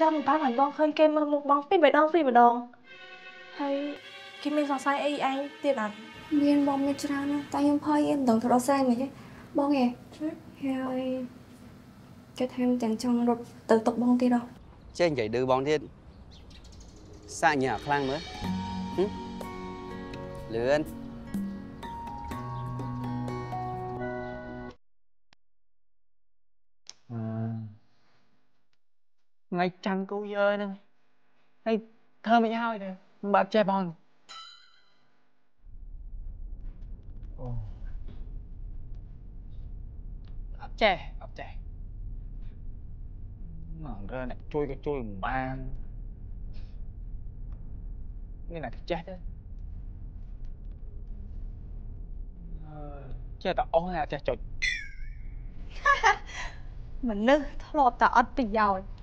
ចាំបានឲ្យបងឃើញគេមើលមុខបងពីរបីដងពីរម្ដងហើយគេមានសង្ស័យអីឯងទៀតអត់មានបងមានច្រើនណាស់តែខ្ញុំភ័យឯងមិនដឹងធ្វើដល់ស្រែមិនទេបងឯងហើយគេថែមទាំងចង់រត់ទៅតុកបងទៀតដល់ចេះនិយាយឌឺបងទៀតសាក់ញ៉ាខ្លាំងមើលហឹមលឿន ថ្ងៃច័ន្ទគូយើហ្នឹងហើយធ្វើមិនហើយទៅមិនបាត់ចេះបងអូអត់ចេះអត់ចេះមករើអ្នកជួយក៏ជួយមិនបាននេះណាចេះទៅអើយចេះតែអស់អ្នកចេះចុចមនុស្សធ្លាប់តែអត់ប្រយោជន៍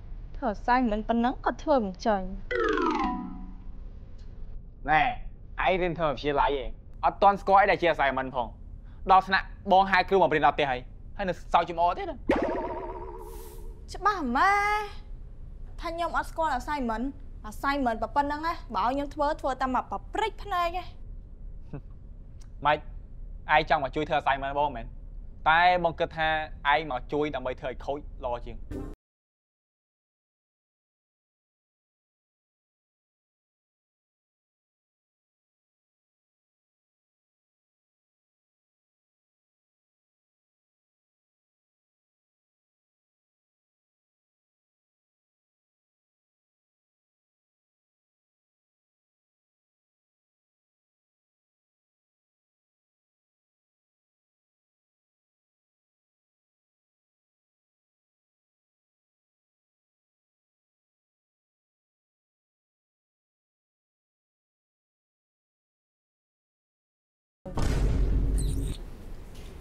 ធ្វើអស័យមិនប៉ុណ្ណឹងក៏ធ្វើមិនចាញ់ណែឯងរៀនធ្វើវិទ្យាល័យឯងអត់តន់ស្គាល់អីដែលជា assignment ផងដល់ថ្នាក់បងហៅគ្រូមកបរៀនដល់ផ្ទះហើយហើយនៅសោកចំអទៀតណាច្បាស់ម៉ែថាខ្ញុំអត់ស្គាល់ assignment assignment ប៉ុណ្ណឹងណាបើឲ្យខ្ញុំធ្វើធ្វើតាមមកប្រព្រឹត្តភ្នែកឯងម៉េចឯងចង់មកជួយធ្វើ assignment បងមែនតែបងគិតថាឯងមកជួយដើម្បីធ្វើឲ្យខូចល្អជាង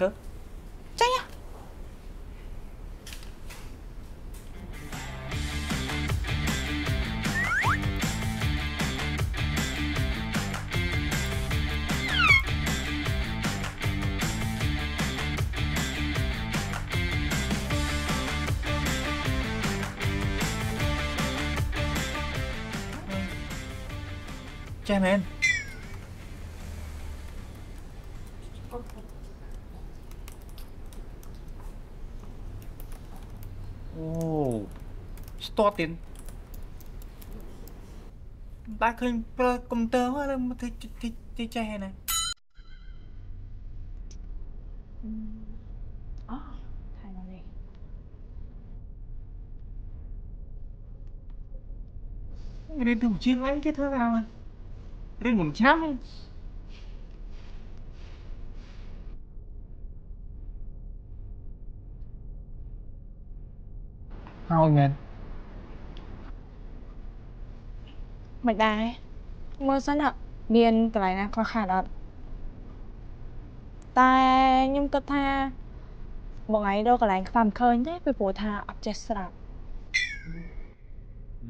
ទៅចេញហ៎ចេះមែ ស្ទាត់ទៀតតែឃើញប្រើកុំព្យូទ័រហើយមកធ្វើទីចេះហ្នឹងណាអូ មិនដែរមើលសិនហ่ะមានកន្លែងណាខ្វះខាតអត់តែខ្ញុំគិតថាបងឯងរកកន្លែងខ្វះមិនឃើញទេពីព្រោះថាអត់ចេះស្រាប់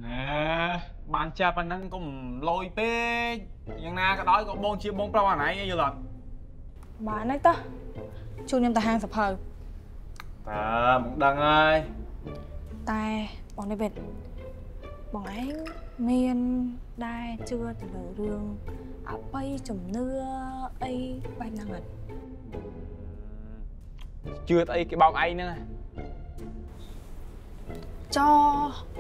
ណែបានចាប់ប៉ុណ្ណឹងកុំលយពេកយ៉ាងណាក៏ដោយក៏បងជាបងប្រុសអាណៃយល់អត់បានហើយតោះជួខ្ញុំទៅហាងសភៅតើមិនដឹងហើយតែបងនេះបេតបងឯង មានដែរជឿទៅលើរឿងអបិយជំនឿអីបែបហ្នឹងអត់ជឿស្អីគេបោកឯងហ្នឹងណាចោ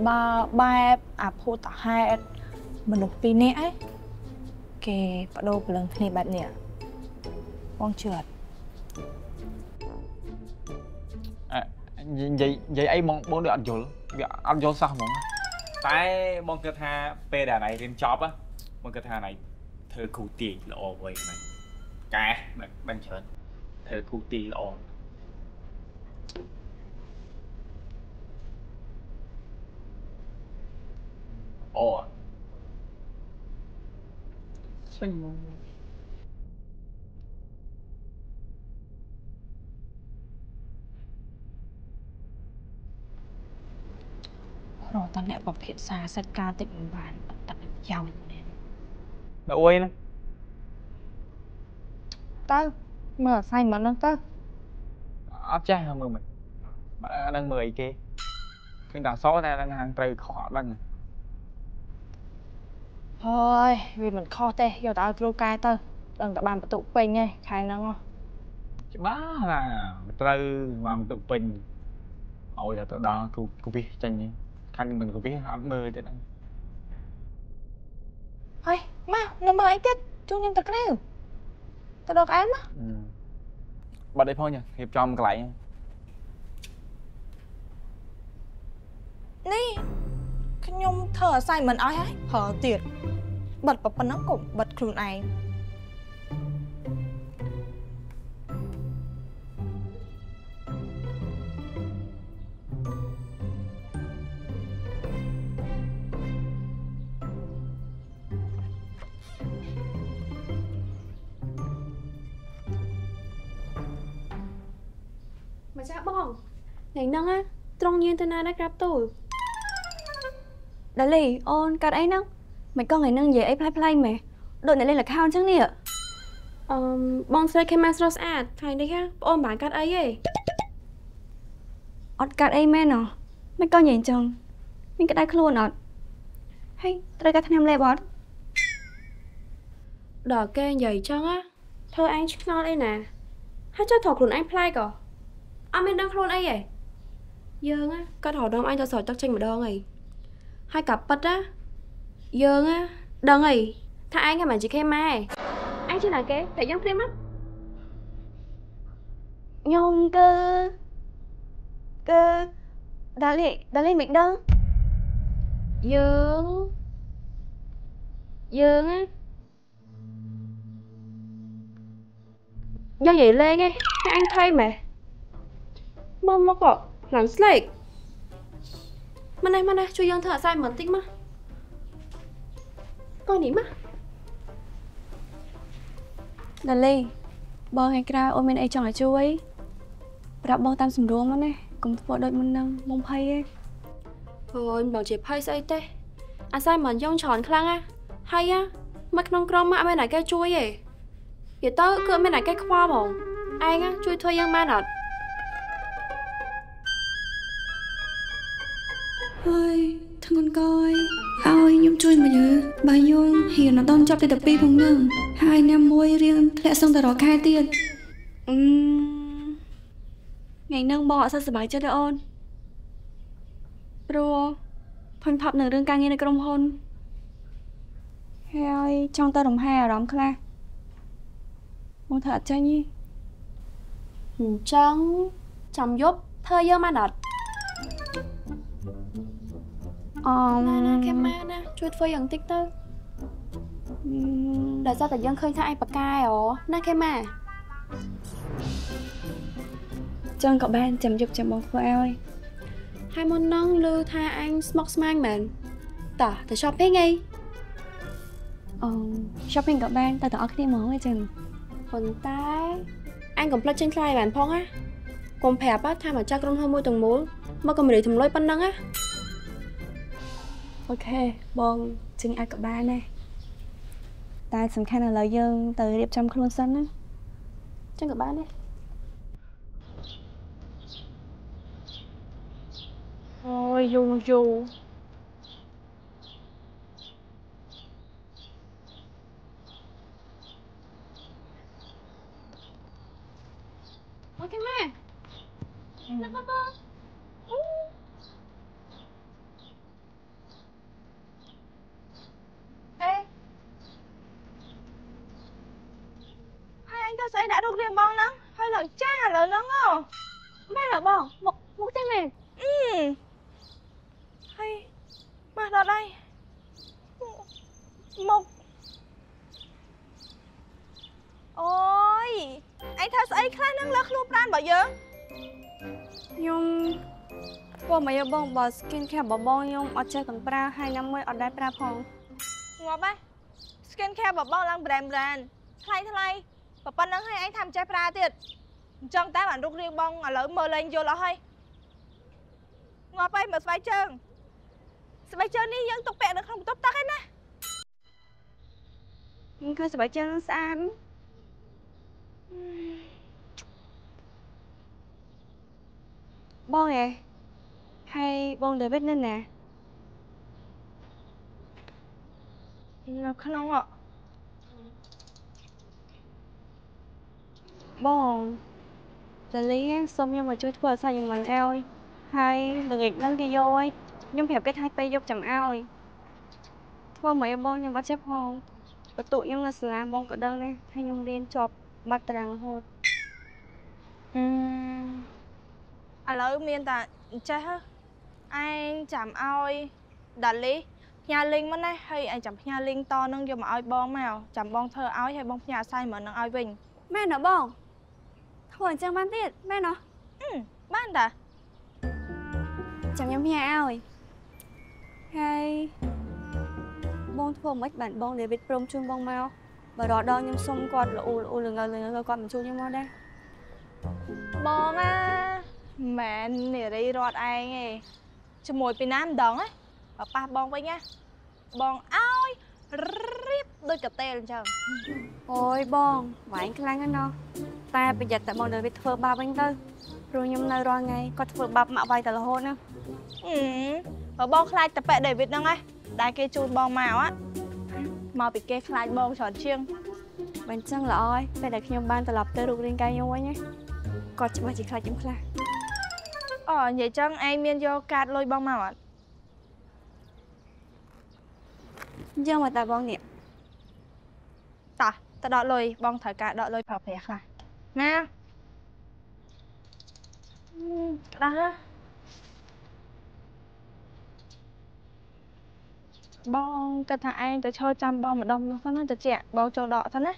បើបែបអភូតហេតុមនុស្សពីរនាក់ឯងគេបដូរព្រលឹងគ្នាបែបនេះបងជឿអត់អឺនិយាយនិយាយអីបងបងដូចអត់យល់វាអត់យល់សោះហ្មង តែបងគិតថាពេលដែលណៃរៀនចប់ á បងគិតថាណៃធ្វើគ្រូទាយល្អវិញណៃកែដឹងច្រើនធ្វើគ្រូទាយល្អអូស្វែងមក រកតអ្នកប្រភេទសាសិទ្ធការតិចមិនបានអត់តប្រយោជន៍នេះដល់អួយណាទៅមើល assignment ហ្នឹងទៅអត់ចេះមើលមិនបើអានឹងមើលអីគេឃើញតែសតែដឹងហាងត្រូវខុសអត់ដឹងហើយវាមិនខុសទេយកទៅឲ្យគ្រូកែទៅដឹងតែបានបន្ទុកពេញឯងខែហ្នឹងហ៎ច្បាស់ណាត្រូវបានទៅពេញឲ្យតែទៅដល់គូគូពីចាញ់ ខាងមិនគូពីអត់មើលទេហ្នឹងហើយមកនៅមើលអីទៀតជួញខ្ញុំទៅក្រៅទៅដល់ក្អែមមកបាត់អីផងញ៉ារៀបចំកន្លែងនេះខ្ញុំធ្វើ assignment ឲ្យហើយប្រើទៀតបិទប៉ុណ្ណឹងក៏បិទខ្លួនឯង បងថ្ងៃហ្នឹងណាត្រង់ញៀនទៅណាដែរក្រាបទូលដាលីអូនកាត់អីហ្នឹងមិនក៏ថ្ងៃហ្នឹងនិយាយអីផ្លែផ្លែមែដូចអ្នកលេងល្ខោនអញ្ចឹងនេះអឺបងស្រីខេម៉ាស្រស់ស្អាតថ្ងៃនេះហ៎បងអូនបានកាត់អីទេអត់កាត់អីមែនហ៎មិនក៏និយាយអញ្ចឹងមានក្តៅខ្លួនអត់ហើយត្រូវកាត់ថ្នាំលេបអត់ដល់គេនិយាយអញ្ចឹងណាធ្វើឯងឆ្ងល់អីណាហើយចុះត្រូវខ្លួនឯងប្លែកក៏ អត់មានដឹងខ្លួនអីទេយើងណាគាត់រកដងអញទៅស្រោចទឹកចេញម្ដងអីហើយកាប៉ិតណាយើងណាដឹងអីថាឯងហ្នឹងមិនជាគេម៉ែឯងជាណាគេតែយើងព្ Mama kok làm snake Mana mana cho yang thở sai mẩn tích mà Coi ní mà Đà Lê បងឯងក្រៅអូនមានអីចង់ឲ្យជួយប្រាប់បងតាមសម្រួលមកណាកុំធ្វើដូចមុននឹងមុំភ័យឯងអូនបងជាភ័យស្អីទេអាស័យមិនយងច្រើនខ្លាំងណាហើយណាមកក្នុងក្រុមមកអត់មានអ្នកគេជួយទេនិយាយទៅគឺអត់មានអ្នកគេខ្វល់ហ្មងឯងជួយធ្វើយ៉ាងម៉េចអត់ ហើយធ្ងន់កយឲ្យខ្ញុំជួយមកយើបើខ្ញុំហ៊ានអត់ដល់ចប់ទី12ផងនឹងហើយណាមួយរៀងធ្លាក់សឹងតែរកខែទៀតអឺថ្ងៃហ្នឹងបងអត់សូវសប្បាយចិត្តទេអូនព្រោះផុញផាប់នឹងរឿងការងារនៅក្រុមហ៊ុនហើយចង់ទៅរំហែអារម្មណ៍ខ្លះបងធ្វើអត់ចាញ់ទេអញ្ចឹងចាំយប់ធ្វើយើងបានអត់ អមណាណាគេម៉ែណាជួយធ្វើយ៉ាងតិចទៅដល់សារតែយើងឃើញថាឯងប៉ាកែអូណាគេម៉ែចឹងក៏បានចាំយប់ចាំបងធ្វើឲ្យហើយមុនហ្នឹងឮថាអញស្មុកស្មាញមែនតោះទៅ shopping អីអឺ shopping ក៏បានតែទាំងអស់គ្នាហ្មងអញ្ចឹងប៉ុន្តែអញកុំភ្លេចចេញថ្លៃបានផងណាកុំប្រាប់ណាថាមកចាស់ក្រុមហ៊ុនមួយទាំងមូលមកកំរីទម្លុយប៉ុណ្ណឹងណា អូខេបងចេញអាចក៏បានដែរតែសំខាន់ឥឡូវយើង ទៅរៀបចំខ្លួនសិនណាចឹងក៏បានដែរអូយយូរយូរអូខេម៉ែណាបង បងបើ skin care របស់បងខ្ញុំអត់ចេះកំប្រើហើយណាមួយអត់ដែរប្រើផងងាប់ហ៎ skin care របស់បងឡើង brand brand ថ្លៃថ្លៃប៉ុប៉ុណ្្នឹងហើយអញថាមិនចេះប្រើទៀតអញ្ចឹងតែបានរុករៀងបងឥឡូវមើលលែងយល់អស់ហើយងាប់ហើយមើលស្បែកជើងស្បែកជើងនេះយើងទុកពាក់នៅក្នុងបន្ទប់ទឹកឯណាខ្ញុំឃើញសប្បាយចិត្តស្អាតបងឯង ហើយបងដាវីតនៅណានៅក្នុងអបងដាលីសុំខ្ញុំមកជួយធ្វើអសាញ់យ៉ាងមិនអោយហើយល្ងាចហ្នឹងគេយកឲ្យខ្ញុំប្រាប់គេថាពេលយប់ចាំអោយធ្វើមិនឲ្យបងខ្ញុំអត់ចេះផងបន្ទុកខ្ញុំនៅសាលាបងក៏ដឹងដែរថាខ្ញុំរៀនជាប់បាត់តារាងរហូតអឺឥឡូវមានតែអញ្ចេះហ៎ ឯងចាំឲ្យដាលីផ្ញើលីងមកណាហើយឯងចាំផ្ញើលីងតនឹងយកមកឲ្យបងមកចាំបងធ្វើឲ្យហើយបងផ្ញើ assignment នឹងឲ្យវិញមែនហ៎បងធ្វើអញ្ចឹងបានទៀតមែនហ៎អឺបានតាចាំខ្ញុំផ្ញើឲ្យហើយបងធ្វើមិនបានបងដាវីតព្រមជូនបងមកបើរកដល់ខ្ញុំសុំគាត់ល្អល្អលងើលងើគាត់មិនជួយខ្ញុំមកដែរបងណាមែននារីរត់ឯងឯង ជាមួយពីណាម្ដងណាបើប៉ះបងវិញណាបងឲ្យរៀបដូចកាតេលអញ្ចឹងអូយបងវាយខ្លាំងណាស់ណោះតែប្រយ័ត្នតែបងដាវីតធ្វើបាបវិញទៅព្រោះខ្ញុំនៅរាល់ថ្ងៃគាត់ធ្វើបាបម៉ាក់វាយតែរហូតណាអឺបើបងខ្លាចតែប៉ែដេវីតហ្នឹងឯងដែលគេជូនបងមក á មកពីគេខ្លាចបងច្រើនជាងបើអញ្ចឹងល្អហើយពេលដែលខ្ញុំបានត្រឡប់ទៅរូបរាងកាយខ្ញុំវិញណាគាត់ច្បាស់ជាខ្លាចខ្ញុំខ្លះ អូនិយាយចឹងឯងមានយកកាតលុយបងមកអត់យើងមកតែបងនេះតោះទៅដកលុយបងត្រូវការដកលុយប្រើប្រាស់ខ្លះណាអឺក្តៅហ៎បងគិតថាឯងទៅឈរចាំបងម្ដងនោះសិនណាតិចបងចូលដកសិនណា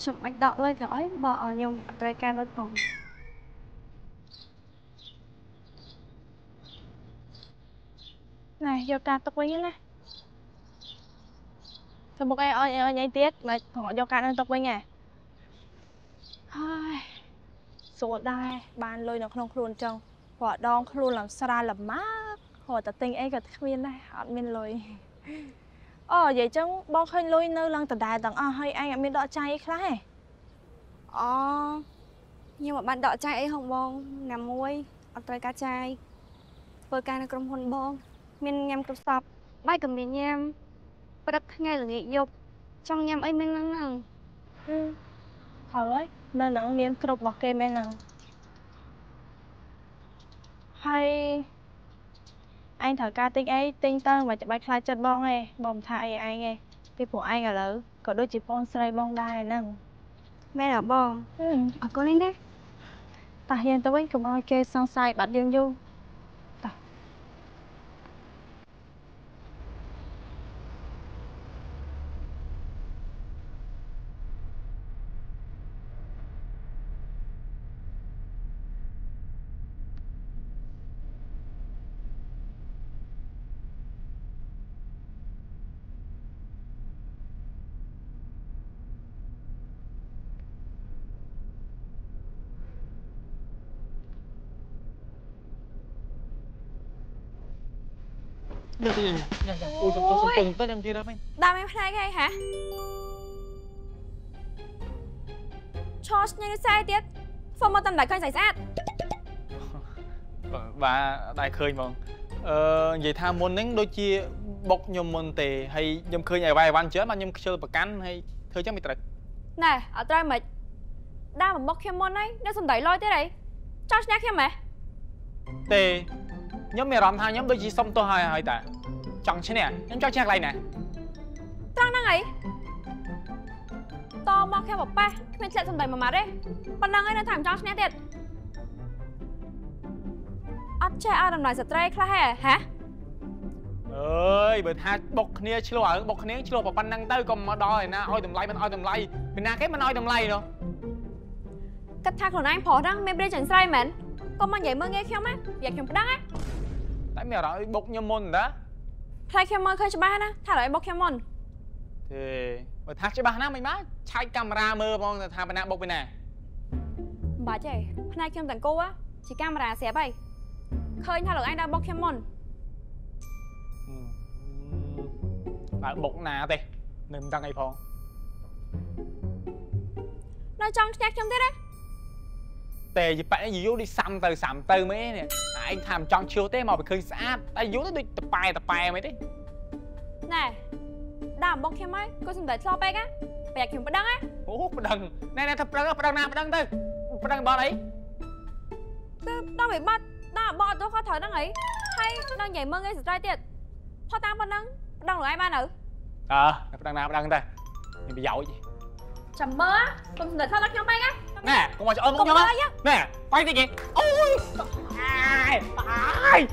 ខ្ញុំបាច់ដកលុយទៅអីបើឲ្យខ្ញុំអត់ត្រូវការលុយផងណែយកកាតទុកវិញណាទៅមុខឯងឲ្យឲ្យឯងទៀតមិនផងយកកាតនឹងទុកវិញហ៎ហើយស្រួលដែរបានលុយនៅក្នុងខ្លួនចឹងព្រោះដងខ្លួនឡើងស្រាលល្មាក់ហត់តែទិញអីក៏គ្មានដែរអត់មានលុយ អូនិយាយចឹងបងឃើញលុយនៅឡើងដដែលទាំងអស់ហើយឯងអត់មានដកចាយអីខ្លះទេអូខ្ញុំមិនបានដកចាយអីហងបងណាមួយអត់ត្រូវការចាយធ្វើការនៅក្រុមហ៊ុនបង មានញ៉ាំគ្រប់សពបាយក៏មានញ៉ាំព្រឹកថ្ងៃល្ងាចយប់ចង់ញ៉ាំអីមានហ្នឹងហ្នឹងហឹមហើយនៅនឹងមានគ្រប់របស់គេមែនហ្នឹងហើយ ឯងត្រូវការទិញអីទិញទៅមិនចាំបាច់ខ្លាចចិត្តបងទេបងមិនថាអីឯងទេពីព្រោះឯងឥឡូវក៏ដូចជាបងស្រីបងដែរហ្នឹងមែនហ៎បងហឹមអរគុណនេះណាតោះយើងទៅវិញកុំឲ្យគេសង្ស័យបាត់យើងយូរ នេះនេះអូយសុំសុំទៅនឹងទៀតហ្នឹងដើមឯងផ្នែកហីហ៎ឈរស្ញៃខ្សែទៀតធ្វើមកតាមតែឃើញស្អាតស្អាតបាទដែរឃើញហ្មងអឺនិយាយថាមុនហ្នឹងដូចជាបុកខ្ញុំមុនទេហើយខ្ញុំឃើញអីវ៉ៃអីវ៉ាន់ច្រើនបាទខ្ញុំខ្ជិលប្រកាន់ហើយធ្វើចឹងមិនត្រូវណែអត់ត្រូវមិនដើមមកបុកខ្ញុំមុនហើយនៅសំដីលយទៀតអីចង់ឈ្នះខ្ញុំហ៎ទេខ្ញុំមានអារម្មណ៍ថាខ្ញុំដូចជាសុំទោសហើយហើយតា ចង់ឈ្នះខ្ញុំចង់ឈ្នះកន្លែងណាត្រង់ហ្នឹងអីតមកខ្ញុំបប៉ះគ្មានឆ្លាក់សំដីមួយម៉ាត់ទេប៉ុណ្ណឹងឯងនៅថាមិនចង់ឈ្នះទៀតអត់ចេះឲ្យតម្លៃស្ត្រីខ្លះហ៎ហ៎អើយបើថាបុកគ្នាឆ្លោះឲ្យបុកគ្នាឆ្លោះប៉ុណ្ណឹងទៅក៏មកដល់ឯណាឲ្យតម្លៃមិនឲ្យតម្លៃពីណាគេមិនឲ្យតម្លៃនោះណគិតថាខ្លួនឯងប្រុសហ្នឹងមានព្រាចិនស្រីមែនកុំមកនិយាយមើលងាយខ្ញុំណាយកខ្ញុំប្តឹងណាតែមានអារម្មណ៍ឲ្យបុកខ្ញុំមុនតា ខ្លាចខ្ញុំមើលឃើញច្បាស់ណាថាឡើយបុកខ្ញុំមុនទេបើថាច្បាស់ណាស់មិនបានឆែកកាមេរ៉ាមើលផងថាបណ្ណាបុកពីណាមិនបាច់ទេផ្នែកខ្ញុំទាំងគូណាជាកាមេរ៉ាស្រាប់ហើយឃើញថាលោកឯងដើរបុកខ្ញុំមុនបើបុកណាទេនៅមិនដឹងអីផងនៅចង់ផ្ទះខ្ញុំទៀតណា តែយីប៉ែនេះយូរនេះសាំទៅសាំទៅមែនទេឯងថាមិនចង់ឈ្លោះទេមកបើឃើញស្អាតតែយូរទៅដូចតប៉ែតប៉ែមែនទេណែដើរបុកខ្ញុំហើយគាត់សំដៅឆ្លោពេកណាប្រយ័ត្នខ្ញុំប្តឹងណាអូប្តឹងណែណែថាប្តឹងប្តឹងណាប្តឹងទៅប្តឹងបត់អីគឺដល់វិបត្តិដើរបកទៅគាត់ត្រូវហ្នឹងហីហើយដល់និយាយមើលងាយស្ត្រីទៀតផុសតាមប៉ុណ្ណឹងប្តឹងលោកឯងបានទៅអើប្តឹងណាប្តឹងទៅមានប្រយោជន៍ Jumper á. Con đợi sao lắc nhóm bay á. Nè, con mày ôm con nhóm á. Nè, quay đi chị Ôi! Ai? Ai?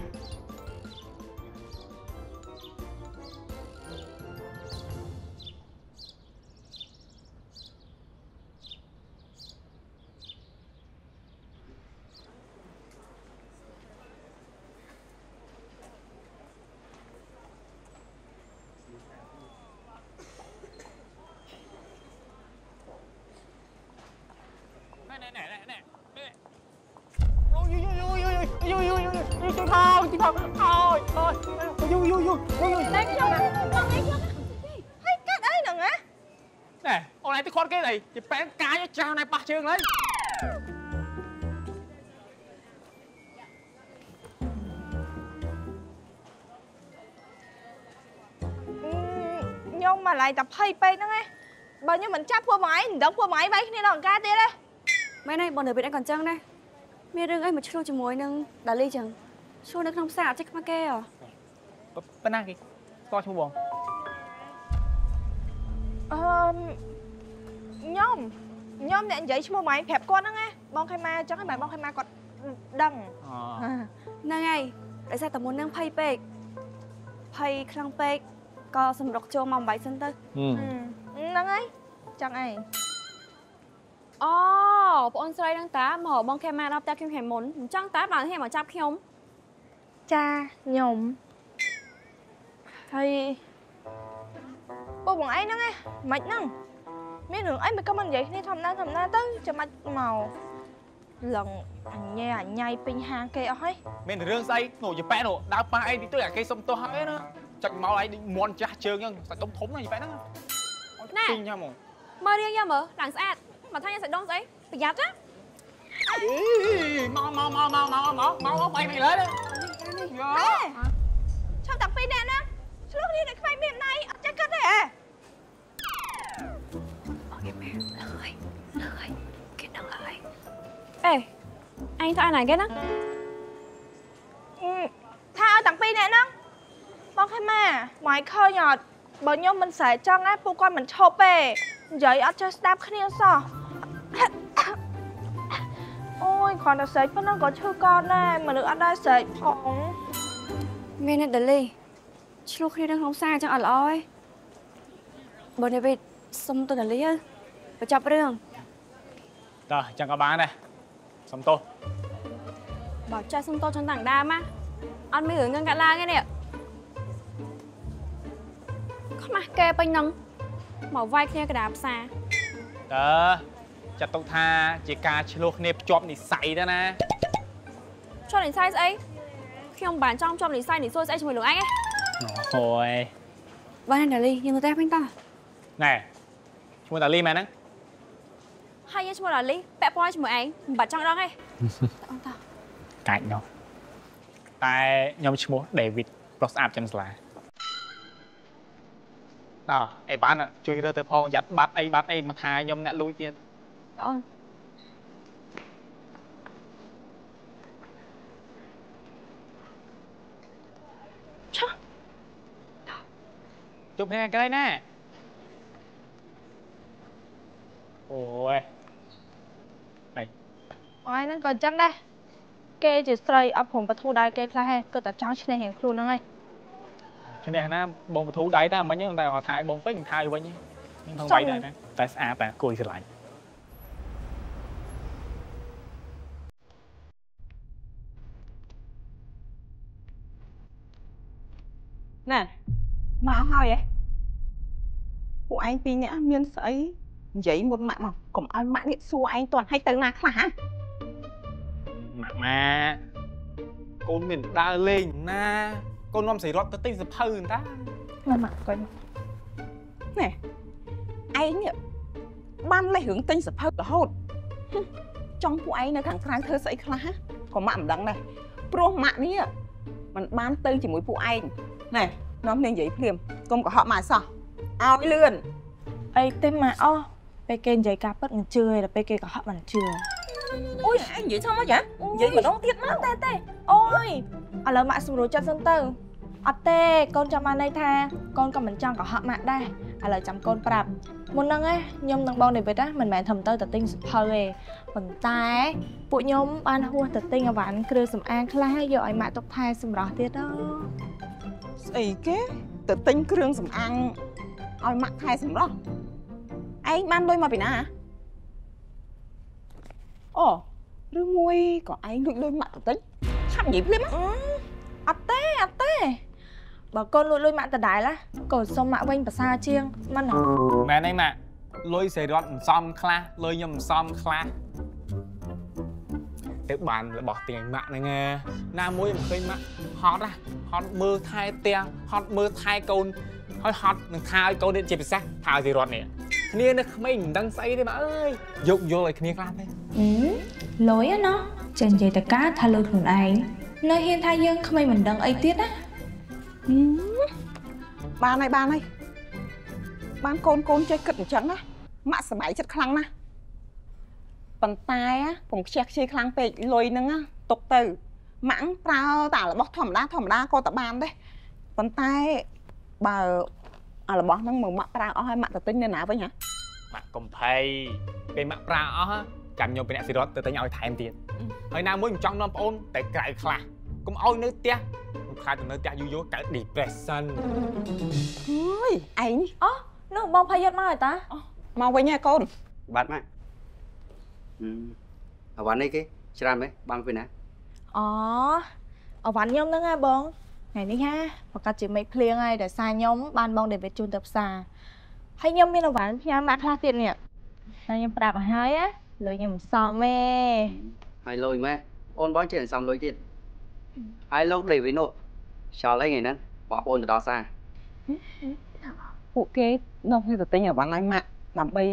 ខ្ញុំមកឡៃតែភ័យពេកហ្នឹងឯងបើខ្ញុំមិនចាប់ពួកបងឯងមិនដឹងពួកបងឯងវាយគ្នាដល់អង្ការទៀតទេមែនហើយបងនៅពេលឯងក៏អញ្ចឹងដែរមានរឿងអីមកឆ្លោះជាមួយនឹងដាលីចឹងឆ្លោះនៅក្នុងផ្សារអត់ចេះខ្មាស់គេហ៎ប៉ុណ្ណាគេស្គាល់ឈ្មោះបងអឺខ្ញុំខ្ញុំអ្នកនិយាយឈ្មោះបងឯងប្រាប់គាត់ហ្នឹងឯងបងខេម៉ាអញ្ចឹងឯងបែរបងខេម៉ាគាត់ដឹងអូហ្នឹងហើយដោយសារតែមុនហ្នឹងភ័យពេកភ័យខ្លាំងពេក ក៏សម្រុកចូលមកបាយសិនទៅហ្នឹងហើយចឹងឯងអូបងអូនស្រីហ្នឹងតាមកបងខេម៉ាដល់ផ្ទះខ្ញុំខែមុនអញ្ចឹងតាបានហេមកចាប់ខ្ញុំចាខ្ញុំហើយពួកបងឯងហ្នឹងឯងមិនហ្នឹងមានរឿងអីមិនក៏មិននិយាយគ្នាធម្មតាធម្មតាទៅចាំបាច់មកឡងអញ៉ែអញ៉ៃពេញហាងគេអស់ហើយមានរឿងស្អីនោះជាប៉ែនោះដើរប៉ះអីទីទៅអាគេសុំទោសហើយណា ចាច់មកឯងដូចមន់ចាស់ជើងហ្នឹងសាច់ដុំធំណាស់ជាប៉ែហ្នឹងពេញហ្នឹងហ្មងមើលរៀងយកមើលឡើងស្អាតមកថាញ៉ាំសាច់ដុំស្អីប្រយ័ត្នណាអីមកមកមកមកមកមកមកបាយមិនលើទេយោឈប់តាំងពីអ្នកណាឆ្លោះគ្នាដូចខ្វៃមានដៃអត់ចេះគិតទេហ៎អេអញទៅអានណាគេណាថាឲ្យតាំងពីអ្នកហ្នឹង បងខេម៉ាមកឲ្យឃើញអត់បើខ្ញុំមិនស្រែកចង់ណាពួកគាត់មិនឈប់ទេនិយាយអត់ចេះស្ដាប់គ្នាសោះអូយគ្រាន់តែស្រែកប៉ុណ្ណឹងក៏ឈឺកោតដែរមនុស្សអត់ដែរស្រែកផងមានអ្នកដាលីឆ្លោះគ្នានៅក្នុងផ្សារអញ្ចឹងអត់ល្អទេបើនេះវិញសុំទៅដាលីទៅបញ្ចប់រឿងតើចឹងក៏បានដែរសុំទោសបើចេះសុំតោចន្ទតាំងដើមណាអត់មានរឿងហ្នឹងកាត់ឡើងទេនេះ ខ្មាស់គេពេញហ្នឹងមកវាយគ្នាកណ្ដាលផ្សារតើចាត់ទុកថាជាការឆ្លោះគ្នាភ្ជាប់និស័យទៅណាជាប់និស័យស្អីខ្ញុំមិនបានចង់ជាប់និស័យនិសួយស្អីជាមួយលោកឯងទេអូយបានដាលីយើងទៅផ្ទះវិញតោះណែឈ្មោះតាលីមែនហ្នឹងហើយយើងឈ្មោះដាលីពាក់ព័ន្ធជាមួយឯងមិនបាច់ចង់ដឹងទេអូនតោះកាច់នោះតែខ្ញុំឈ្មោះ David ប្រុសស្អាតចិនស្លា តើអីបានជួយរើទៅផងយ៉ាត់បាត់អីបាត់អីមកថាខ្ញុំអ្នកលួចទៀតអូនជួបគ្នាកន្លែងណាអូយអូយហ្នឹងក៏អញ្ចឹងដែរគេជាស្រីអត់ព្រមបធូរដៃគេខ្លះហេគឺតែចង់ឈ្នះរៀងខ្លួនហ្នឹងហើយ ឈ្នះណាបងពធូដៃតាមិញតែគាត់ថាបងពេញថាយវិញខ្ញុំធ្វើໄວដែរតែស្អាតតែគួយស្រឡាញ់ណែមកហើយឯងពួកឯងពីរនាក់មានស្អីនិយាយមុនម៉ាក់មកកុំឲ្យម៉ាក់នេះសួរឯងតាន់ឲ្យទៅណាខ្លះម៉ាក់ម៉ាកូនមានដើរលេងណា កូននាំស្រីរត់ទៅទិញសភៅតាមកម៉ាក់កុយមកណែឯងនេះបានលេះរឿងទិញសភៅរហូតហឹមចង់ពួកឯងនៅខាងក្រៅធ្វើស្អីខ្លះហ៎ក៏ម៉ាក់មិនដឹងដែរព្រោះម៉ាក់នេះมันបានទៅជាមួយពួកឯងណែនាំគ្នានិយាយភ្លាមកុំកុហកម៉ាក់សោះឲ្យលឿនអីទេម៉ាក់អោះពេលគេនិយាយការពិតមិនជឿទេដល់ពេលគេកុហកមិនជឿ អូយឯងនិយាយធម្មតានិយាយម្ដងទៀតមកទេទេអូយឥឡូវម៉ាក់ស្រួលចិត្តសិនទៅអត់ទេកូនចាំបានន័យថាកូនក៏មិនចង់កុហកម៉ាក់ដែរឥឡូវចាំកូនប្រាប់មុនហ្នឹងឯងខ្ញុំនិងបងដេវីតណាមិនមែនធ្វើទៅតែទិញសភៅទេប៉ុន្តែពួកខ្ញុំបានហួសទៅទិញអវ៉ាន់គ្រឿងសម្អាងខ្លះយកឲ្យម៉ាក់ទុកថែសម្រាប់ទៀតហ៎ស្អីគេទៅទិញគ្រឿងសម្អាងឲ្យម៉ាក់ខែសម្រស់ឯងបានលុយមកពីណាហ៎ អូឬមួយក៏ឯងលួចលុយម៉ាក់ទៅទិញឆាប់និយាយភ្លាមហ៎អត់ទេអត់ទេបើកូនលួចលុយម៉ាក់ដដែលណាកូនសុំម៉ាក់វិញប្រសើរជាងមិនហ៎មែនទេម៉ាក់លុយស្រីរត់មិនសមខ្លះលុយខ្ញុំមិនសមខ្លះទៅបានរបស់ទៀងម៉ាក់ហ្នឹងណាណាមួយមិនឃើញម៉ាក់ហត់ណាហត់មើលថែទៀងហត់មើលថែកូនហើយហត់នឹងថាឲ្យកូននេះជាពិសេសថាឲ្យស្រីរត់នេះគ្នានៅក្មេងមិនដឹងស្អីទេម៉ាក់អើយយកយល់ឲ្យគ្នាខ្លះទេអឺ លុយណាចេះនិយាយតកាថាលុយខ្លួនឯងនៅហ៊ានថាយើងក្មេងមិនដឹងអីទៀតណាហឹមបានហើយបានហើយបានកូនកូនចេះគិតអញ្ចឹងណាម៉ាក់សប្បាយចិត្តខ្លាំងណាស់ប៉ុន្តែកុំខ្ជះខ្ជាយខ្លាំងពេកលុយហ្នឹងណាទុកទៅម៉ាក់ប្រើតែរបស់ធម្មតាធម្មតាក៏តបានដែរប៉ុន្តែបើអារបស់ហ្នឹងមកម៉ាក់ប្រើអស់ហើយម៉ាក់ទៅទិញនៅណាវិញហ៎ម៉ាក់កំភៃពេលម៉ាក់ប្រាអស់ហ៎ ចាំខ្ញុំពីអ្នកសិរត់ទៅទិញឲ្យថែមទៀតហើយណាមួយមិនចង់នាំប្អូនទៅក្រៅខ្លះកុំឲ្យនៅផ្ទះមិនខ្លាចទៅនៅផ្ទះយូរយូរកើត depression អើយឯងនេះនោះបងភ័យយត់មកហើយតាមកវិញហើយកូនបាទម៉ាក់អឺអវ៉ាន់នេះគេច្រើនមែនបានពីណាអូអវ៉ាន់ខ្ញុំហ្នឹងហ่าបងថ្ងៃនេះហាប្រកាសជាមេឃភ្លៀងហើយដោយសារខ្ញុំបានបងដេវីតជូនទៅផ្សារហើយខ្ញុំមានអវ៉ាន់ផ្ញើម៉ាក់ខ្លះទៀតនេះហើយខ្ញុំប្រាប់ឲ្យហើយណា លុយខ្ញុំមិនសមទេហើយលុយម៉ែអូនបងចេះសំលុយទៀតហើយលោកដេវីនោះឆ្លអីថ្ងៃហ្នឹងបងប្អូនទៅដល់សារពួកគេនាំគ្នាទៅទិញអាវ៉ាន់ឲ្យម៉ាក់ដើម្បី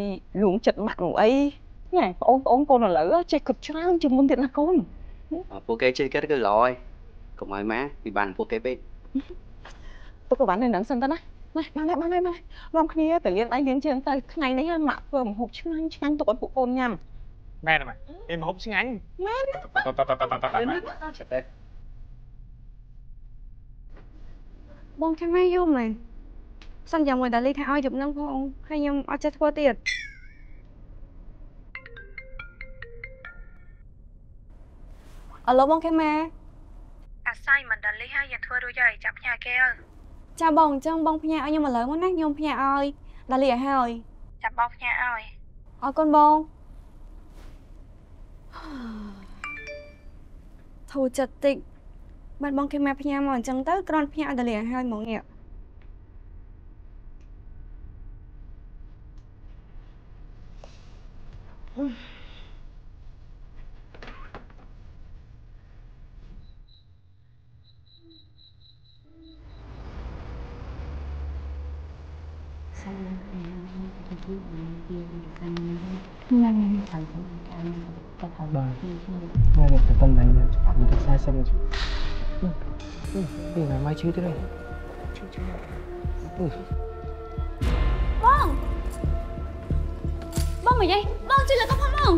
លួងចិត្តម៉ាក់នោះអីញ៉ែបងប្អូនកូនឥឡូវចេះគិតច្រើនជាងមុនទៀតណាកូនអ่าពួកគេចេះគិតគឺល្អហើយកុំឲ្យម៉ាពីបានពួកគេពេកទុកអាវ៉ាន់នៅហ្នឹងសិនទៅណាណាបានហើយបានហើយបានហើយនាំគ្នាទៅលៀងដៃលៀងជើងទៅថ្ងៃនេះហើយម៉ាក់ធ្វើម្ហូបឆ្ងាញ់ឆ្ងាញ់ទុកឲ្យពួកកូនញ៉ាំ មែនទេម៉ាក់មានម្ហូបឆ្ងាញ់មែនតតតតតតចិត្តទេបងខាងណាយំមែនសន្យាមួយដាលីថាឲ្យយប់ហ្នឹងផងហើយខ្ញុំអត់ចេះធ្វើទៀតអឡូបងខាងណាអាស័យមិនដាលីហើយយកធ្វើរួចហើយចាប់ផ្ញើគេអើចាបងអញ្ចឹងបងផ្ញើឲ្យខ្ញុំឥឡូវមកណាខ្ញុំផ្ញើឲ្យដាលីឲ្យហើយចាប់បងផ្ញើឲ្យអរគុណបង ធូរចិត្តតិចបានបងគេមកផ្ញើមកអញ្ចឹងទៅគ្រាន់ផ្ញើឲ្យដាលីឲ្យហើយហ្មងនេះបា នេះមកឈឺទៀតហើយបងបងមកយាយបងជួយលើកកផងបង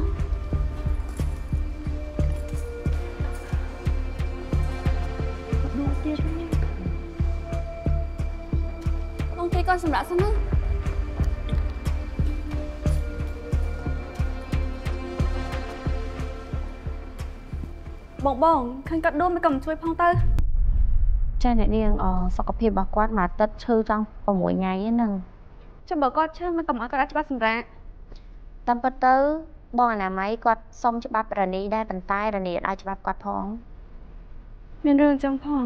បងគេកូនសម្រាប់សិនណាបងបងឃើញគាត់ដួលមិនក៏មិនជួយផងទៅ ចាអ្នកនាងអសុខភាពរបស់គាត់មួយអាទិត្យឈឺចង់6ថ្ងៃហ្នឹងចាំបើគាត់ឈឺមិនក៏មកគាត់អាចច្បាស់សម្រាប់តាមពិតទៅបងអនាម័យគាត់សុំច្បាប់រនីដែរប៉ុន្តែរនីអត់ឲ្យច្បាប់គាត់ផង មានរឿងអញ្ចឹងផង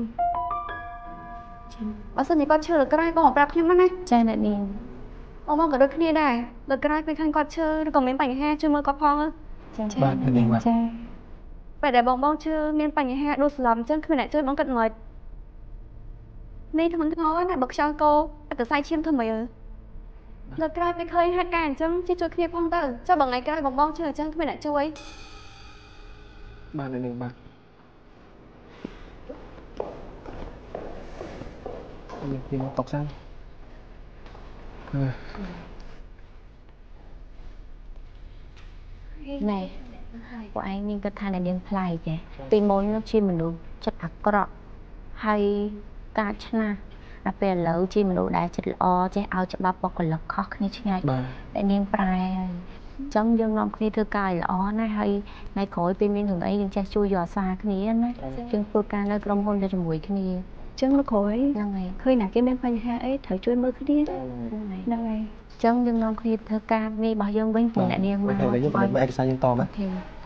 បើសិនជាគាត់ឈឺលើក្រោយបងមកប្រាប់ខ្ញុំមកណាចាអ្នកនាងបងបងក៏ដូចគ្នាដែរលើក្រោយពេលឃើញគាត់ឈឺឬក៏មានបញ្ហាជួយមើលគាត់ផងណាចាបាទអ្នកនាងបាទចាពេលដែលបងបងឈឺមានបញ្ហាដួលសន្លប់អញ្ចឹងគ្មានអ្នកជួយបងគិតងត់ នេះធ្ងន់ធ្ងរណាស់បើខ្យល់កោអត់ទៅសាយឈាមធ្វើម៉េចអើលើក្រោយពេលឃើញហេតុការណ៍អញ្ចឹងជិះជួយគ្នាផងទៅចុះបើថ្ងៃក្រោយបងបងឈឺអញ្ចឹងគ្មានអ្នកជួយបាទអ្នកនាងបាទនេះទីមកតុកសិនអឺណែពួកឯងមានគិតថាអ្នកនាងប្លែកចេះពីមុននោះជាមនុស្សចិត្តអាក្រក់ហើយ ការឆ្លាស់ដល់ពេលឥឡូវជាមនុស្សដែលចិត្តល្អចេះឲ្យច្បាប់បុគ្គលិកខុសគ្នាឆ្ងាយបាទអ្នកនាងប្រែហើយអញ្ចឹងយើងនាំគ្នាធ្វើការឲ្យល្អណាស់ហើយថ្ងៃក្រោយពេលមានរឿងអីយើងចេះជួយយកអាសាគ្នាណាយើងធ្វើការនៅក្រុមហ៊ុនទៅជាមួយគ្នាអញ្ចឹងលោកគ្រូអីហ្នឹងហើយឃើញណាគេមានបញ្ហាអីត្រូវជួយមើលគ្នាហ្នឹងហើយហ្នឹងហើយអញ្ចឹងយើងនាំគ្នាធ្វើការងាររបស់យើងវិញពីអ្នកនាងមកបាទហើយយើងប្រហែលឯកសារយើងតមក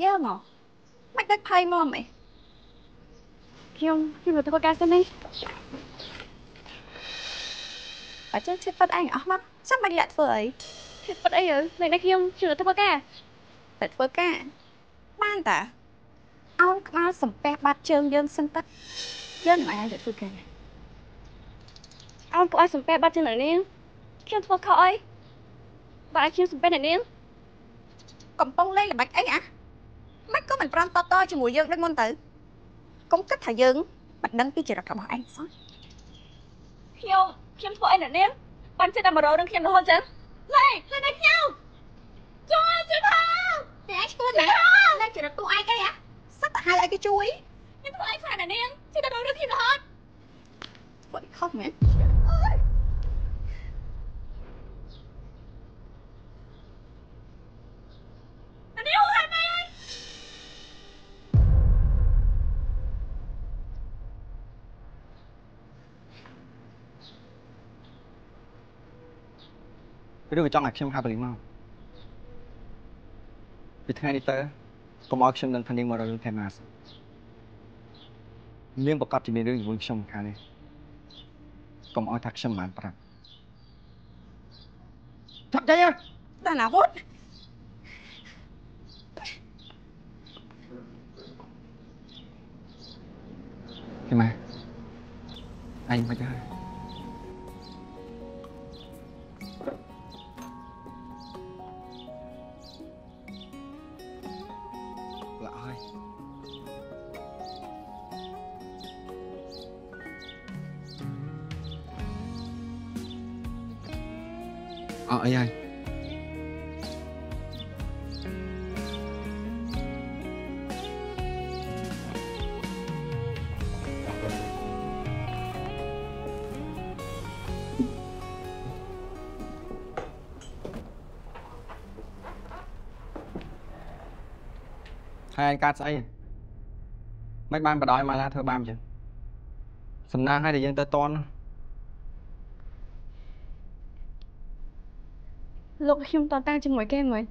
ខ្លាចយើងហ៎មិនដឹកភ័យមកហ្មងខ្ញុំខ្ញុំទៅធ្វើការសិននេះអញ្ចឹងជិះប៉ាត់ឯងអស់មកចាំបាច់លាក់ធ្វើអីជិះប៉ាត់អីយើនៅនេះខ្ញុំជឿទៅធ្វើការទៅធ្វើការបានតាអោនក្បាលសំពះបាត់ជើងយើងសិនតើយើងមិនអាចទៅធ្វើការអោនក្បាលសំពះបាត់ជើងអ្នកនាងខ្ញុំធ្វើខុសអីបាទខ្ញុំសំពះអ្នកនាងកំពុងលេងល្បិចអីអា មិនក៏មិនប្រំតតជាមួយយើងដូចមុនទៅកុំគិតថាយើងមិនដឹងពីចរិតរបស់ឯងសោះខ្ញុំខ្ញុំធ្វើអីអ្នកនាងបានចិត្តតែ100នឹងខ្ញុំរហូតចឹងណែហើយតែខ្ញុំជួយជួយផងតែឯងឈ្មោះណាតែចរិតតួឯងអីហ៎សឹកទៅហៅឲ្យគេជួយខ្ញុំធ្វើអីខ្លះអ្នកនាងចិត្តតែ100នឹងខ្ញុំរហូតធ្វើអីខុសមែន ឬក៏ចង់ឲ្យខ្ញុំហៅបលីមកពីថ្ងៃនេះទៅកុំឲ្យខ្ញុំនឹងថានាងមករករឿងថែមណាសិននាងប្រកាសជាមានរឿងជាមួយខ្ញុំខាងនេះកុំឲ្យថាខ្ញុំមិនបានប្រាប់ចាប់ចេញហ៎តែណាហូតគេមកអញមិនទៅ ហើយអញកាត់ស្អីមិនបានបដ ாய் មកឡាធ្វើបានអញ្ចឹងសំណាងឲ្យតែយើងទៅតន់លោកខ្ញុំតតាំងជាមួយគេហ្មង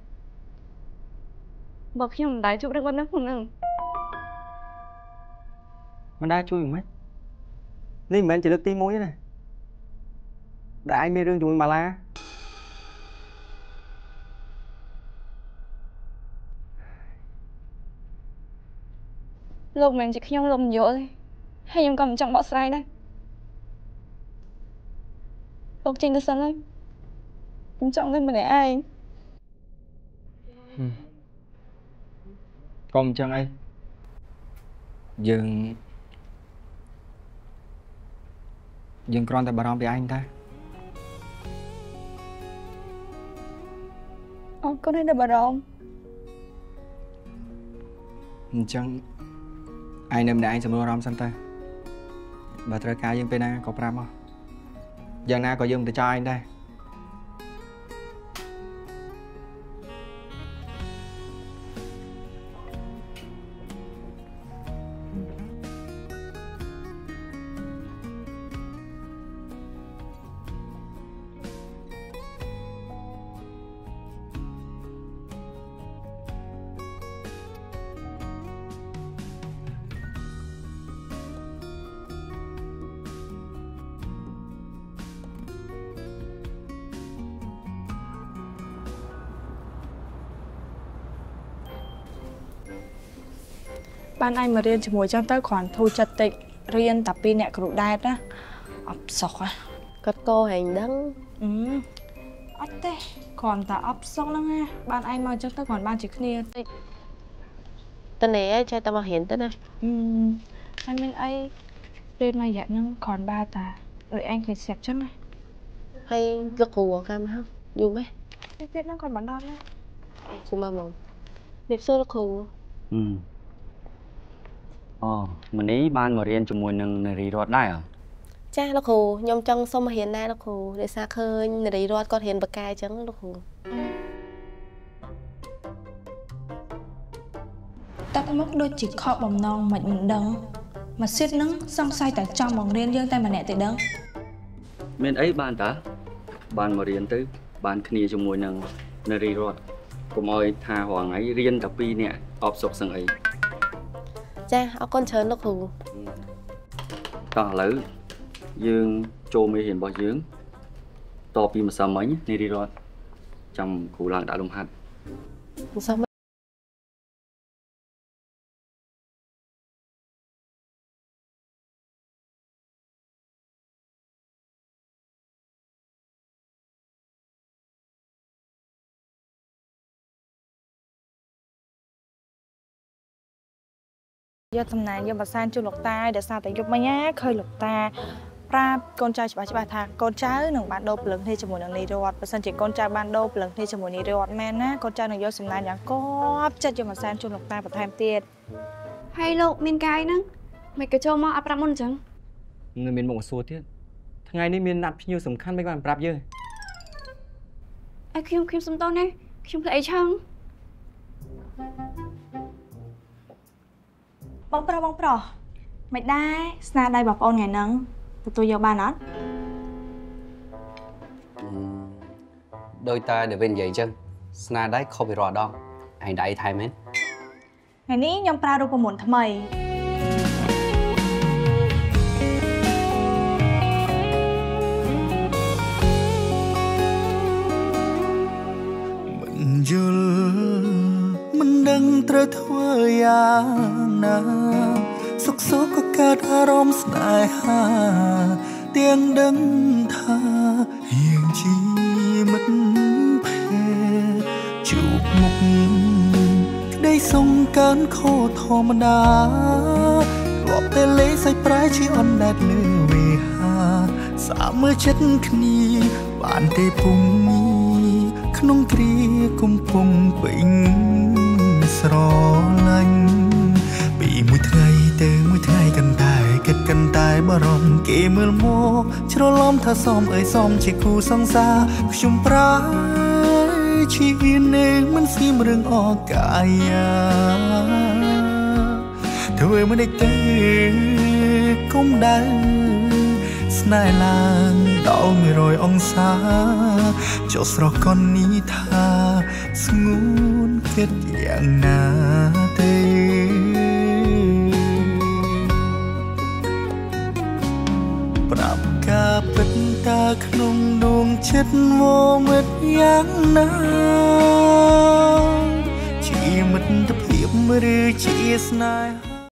បើខ្ញុំមិនដែរជួបរឿងបែបហ្នឹងខ្ញុំនឹងមិនដែរជួយមិននេះមិនមែនជាលើកទី1ទេណាដែលឯងមានរឿងជាមួយម៉ាឡា លោកមិនមែនជាខ្ញុំលោកមិនយល់ទេហើយខ្ញុំក៏មិនចង់បកស្រាយដែរលោកចេញទៅសិនហើយខ្ញុំចង់ទៅម្នាក់ឯងកុំអញ្ចឹងអីយើងយើងគ្រាន់តែបារម្ភពីឯងតែអរគុណហើយដែលបារម្ភអញ្ចឹង ឯងនៅម្នាក់ឯងសម្រួលអារម្មណ៍សិនទៅបើត្រូវការយើងពេលណាក៏ប្រាប់មកយ៉ាងណាក៏យើងមិនទៅចោលឯងដែរ បានឯងមករៀនជាមួយចឹងទៅគ្រាន់ធូរចិត្តតិចរៀនតែពីអ្នកគ្រូដែតណាអត់សុខហ៎គាត់កោហែងដឹងអឺអត់ទេគ្រាន់តែអត់សុខហ្នឹងណាបានឯងមកចឹងទៅគ្រាន់បានជាគ្នាតិចតនេះឯងចេះតែមករៀនទៅណាអឺហើយមានអីរៀនមករយៈហ្នឹងគ្រាន់បានតាដូចឯងគ្នាស្រាប់ចឹងណាហើយលោកគ្រូកាមហ៎យូរម៉េចតិចទៀតហ្នឹងគ្រាន់បានដល់ណាគ្រូមកមកនេះសួរលោកគ្រូហឹម អូម្នេះបានមករៀនជាមួយនឹងនារីរតដែរហ៎ចាលោកគ្រូខ្ញុំចង់សុំមករៀនដែរលោកគ្រូដោយសារឃើញនារីរតគាត់រៀនបកកែអញ្ចឹងលោកគ្រូទឹកមុខដូចជាខកបំណងមិនមិនដឹងម៉ាស៊ីនហ្នឹងសង្ស័យតែចង់បង្រៀនយើងតែម្នាក់ទេដឹងមានអីបានតាបានមករៀនទៅ បានគ្នាជាមួយនឹងនារីរតកុំឲ្យថារាល់ថ្ងៃរៀនតែពីរនាក់អបសុកសឹងអី ចាអរគុណច្រើនលោកគ្រូតោះឥឡូវយើងចូលមេរៀនរបស់យើងតពីម្សិលមិញនារីរតចាំគ្រូឡើងដាក់លំហាត់មិនសម យកតំណែងយកប្រសានជូនលោកតាឲ្យដោយសារតែយប់មិញណាឃើញលោកតាប្រាប់កូនចៅច្បាស់ច្បាស់ថាកូនចៅនឹងបានដូរព្រលឹងគ្នាជាមួយនឹងនីរតបើសិនជាកូនចៅបានដូរព្រលឹងគ្នាជាមួយនីរតមែនណាកូនចៅនឹងយកសំណាញ់យ៉ាងគប់ចិត្តយកប្រសានជូនលោកតាបន្ថែមទៀតហើយលោកមានកាយហ្នឹងមិនក៏ចូលមកអត់ប្រាប់មុនអញ្ចឹងនៅមានមុខមកសួរទៀតថ្ងៃនេះមានណាត់ភ្ញៀវសំខាន់មិនបានប្រាប់យើងឲ្យខ្ញុំខ្ញុំសុំតោះណាខ្ញុំធ្វើអីឆឹង បងប្រុសបងប្រុសមិនដែរស្នាដៃបងប្អូនថ្ងៃហ្នឹងទទួលយកបានអត់ដោយតែដែលវិញនិយាយអញ្ចឹងស្នាដៃខុសពីរាល់ដងឯងដៃថែមមែនថ្ងៃនេះខ្ញុំប្រើរូបមន្តថ្មីមិនយល់មិនដឹងត្រូវធ្វើយ៉ាង ណាសុខសុខក៏កើតអារម្មណ៍ស្នេហាទាំងដឹងថាយើងជាមិត្តភក្តិជួបមុខក្តីសង្កើនខុសធម្មតារាប់តែលេខសាច់ប្រែជាអណ្ដែតលើវេហាសាកមើលចិត្តគ្នាបានទេពុំមានក្នុងគ្រាកំពុងពេញស្រឡាញ់ពីមួយថ្ងៃ ទៅមួយថ្ងៃកាន់តែគិតកាន់តែបារម្ភគេមើលមកច្រឡំថាសមអើយសមជាគូសង្សារខ្ញុំប្រាជានៅមិនស្ងៀមរឿងអកាយាធ្វើមិនដេចទេកុំដៅស្នេហ៍ឡើងដល់100អង្សាចុះស្រស់កននេះថាស្ងួនគិតយ៉ាងណា ក្នុងដួងចិត្តមកមិត្តយ៉ាងណាជាមិត្តភាពឬជាស្នេហា